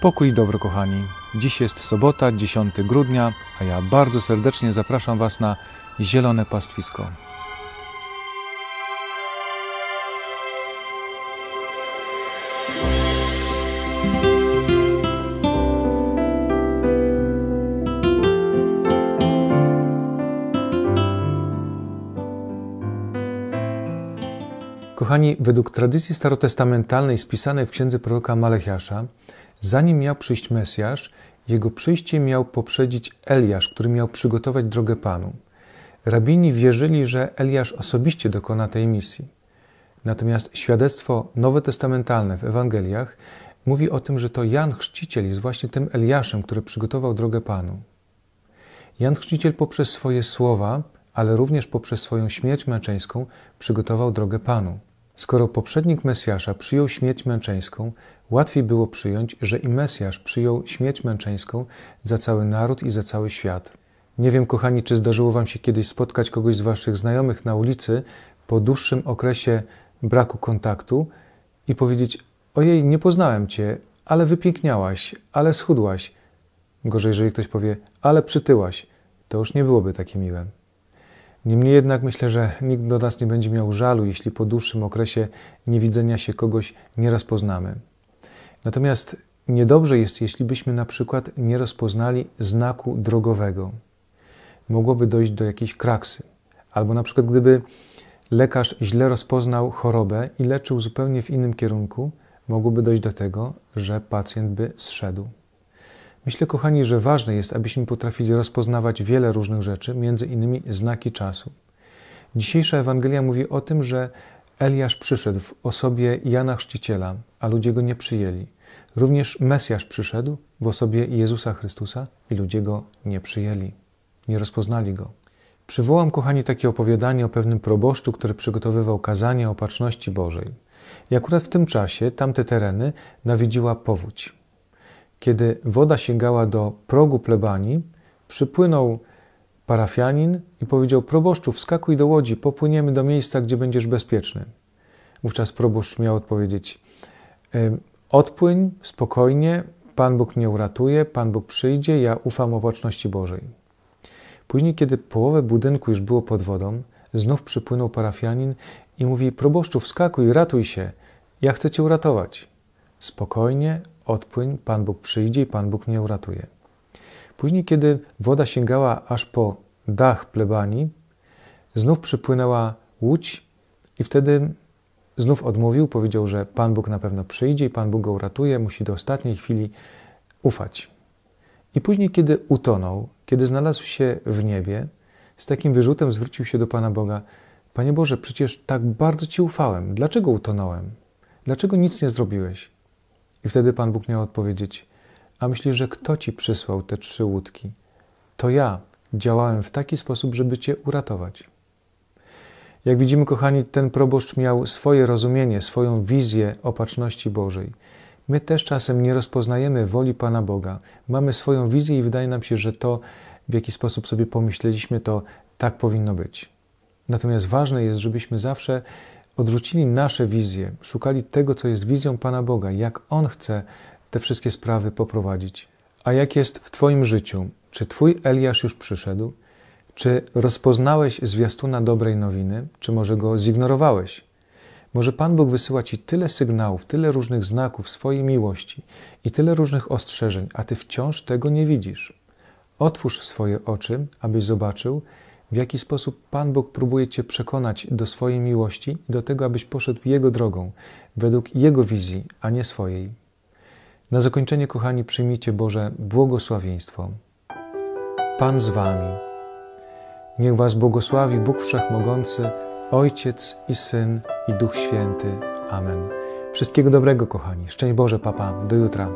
Pokój i dobro, kochani. Dziś jest sobota, 10 grudnia, a ja bardzo serdecznie zapraszam Was na Zielone Pastwisko. Kochani, według tradycji starotestamentalnej spisanej w księdze proroka Malechiasza, zanim miał przyjść Mesjasz, jego przyjście miał poprzedzić Eliasz, który miał przygotować drogę Panu. Rabini wierzyli, że Eliasz osobiście dokona tej misji. Natomiast świadectwo nowotestamentalne w Ewangeliach mówi o tym, że to Jan Chrzciciel jest właśnie tym Eliaszem, który przygotował drogę Panu. Jan Chrzciciel poprzez swoje słowa, ale również poprzez swoją śmierć męczeńską przygotował drogę Panu. Skoro poprzednik Mesjasza przyjął śmierć męczeńską, łatwiej było przyjąć, że i Mesjasz przyjął śmierć męczeńską za cały naród i za cały świat. Nie wiem, kochani, czy zdarzyło Wam się kiedyś spotkać kogoś z Waszych znajomych na ulicy po dłuższym okresie braku kontaktu i powiedzieć: Ojej, nie poznałem Cię, ale wypiękniałaś, ale schudłaś. Gorzej, jeżeli ktoś powie: Ale przytyłaś, to już nie byłoby takie miłe. Niemniej jednak myślę, że nikt do nas nie będzie miał żalu, jeśli po dłuższym okresie niewidzenia się kogoś nie rozpoznamy. Natomiast niedobrze jest, jeśli byśmy na przykład nie rozpoznali znaku drogowego. Mogłoby dojść do jakiejś kraksy. Albo na przykład gdyby lekarz źle rozpoznał chorobę i leczył zupełnie w innym kierunku, mogłoby dojść do tego, że pacjent by zszedł. Myślę, kochani, że ważne jest, abyśmy potrafili rozpoznawać wiele różnych rzeczy, między innymi znaki czasu. Dzisiejsza Ewangelia mówi o tym, że Eliasz przyszedł w osobie Jana Chrzciciela, a ludzie go nie przyjęli. Również Mesjasz przyszedł w osobie Jezusa Chrystusa i ludzie go nie przyjęli, nie rozpoznali go. Przywołam, kochani, takie opowiadanie o pewnym proboszczu, który przygotowywał kazanie o opatrzności Bożej. I akurat w tym czasie tamte tereny nawiedziła powódź. Kiedy woda sięgała do progu plebanii, przypłynął parafianin i powiedział: Proboszczu, wskakuj do łodzi, popłyniemy do miejsca, gdzie będziesz bezpieczny. Wówczas proboszcz miał odpowiedzieć: Odpłyń spokojnie, Pan Bóg mnie uratuje, Pan Bóg przyjdzie, ja ufam opatrzności Bożej. Później, kiedy połowę budynku już było pod wodą, znów przypłynął parafianin i mówi: Proboszczu, wskakuj, ratuj się, ja chcę cię uratować. Spokojnie, odpłyń, Pan Bóg przyjdzie i Pan Bóg mnie uratuje. Później, kiedy woda sięgała aż po dach plebanii, znów przypłynęła łódź i wtedy znów odmówił, powiedział, że Pan Bóg na pewno przyjdzie i Pan Bóg go uratuje, musi do ostatniej chwili ufać. I później, kiedy utonął, kiedy znalazł się w niebie, z takim wyrzutem zwrócił się do Pana Boga: Panie Boże, przecież tak bardzo Ci ufałem. Dlaczego utonąłem? Dlaczego nic nie zrobiłeś? I wtedy Pan Bóg miał odpowiedzieć: A myślisz, że kto ci przysłał te trzy łódki? To ja działałem w taki sposób, żeby cię uratować. Jak widzimy, kochani, ten proboszcz miał swoje rozumienie, swoją wizję opatrzności Bożej. My też czasem nie rozpoznajemy woli Pana Boga. Mamy swoją wizję i wydaje nam się, że to, w jaki sposób sobie pomyśleliśmy, to tak powinno być. Natomiast ważne jest, żebyśmy zawsze odrzucili nasze wizje, szukali tego, co jest wizją Pana Boga, jak On chce te wszystkie sprawy poprowadzić. A jak jest w Twoim życiu? Czy Twój Eliasz już przyszedł? Czy rozpoznałeś zwiastuna dobrej nowiny, czy może go zignorowałeś? Może Pan Bóg wysyła Ci tyle sygnałów, tyle różnych znaków swojej miłości i tyle różnych ostrzeżeń, a Ty wciąż tego nie widzisz. Otwórz swoje oczy, abyś zobaczył, w jaki sposób Pan Bóg próbuje Cię przekonać do swojej miłości do tego, abyś poszedł Jego drogą, według Jego wizji, a nie swojej. Na zakończenie, kochani, przyjmijcie Boże błogosławieństwo. Pan z Wami. Niech Was błogosławi Bóg Wszechmogący, Ojciec i Syn i Duch Święty. Amen. Wszystkiego dobrego, kochani. Szczęść Boże, Papa. Do jutra.